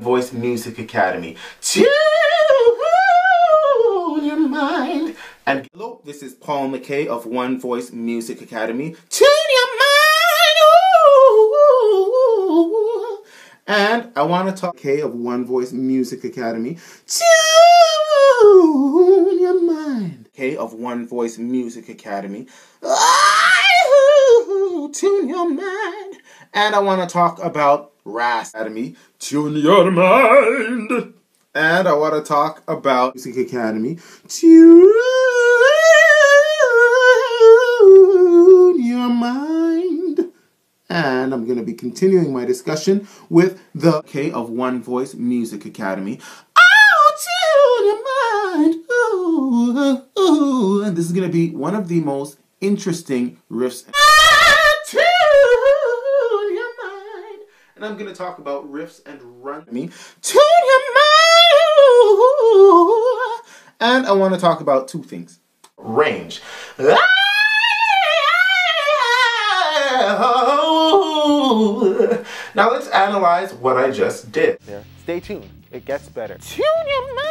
Voice Music Academy. Tune your mind. And hello, this is Paul McKay of One Voice Music Academy. Tune your mind. Ooh. And I want to talk K of One Voice Music Academy. Tune your mind. K of One Voice Music Academy. Tune your mind. And I want to talk about RAS Academy. Tune your mind. And I want to talk about Music Academy. Tune your mind. And I'm going to be continuing my discussion with the K of One Voice Music Academy. Oh, tune your mind. Ooh, ooh. And this is going to be one of the most interesting riffs. And I'm going to talk about riffs and run. Me. Tune your mind. And I want to talk about two things. Range. Now let's analyze what I just did. There. Stay tuned. It gets better. Tune your mind.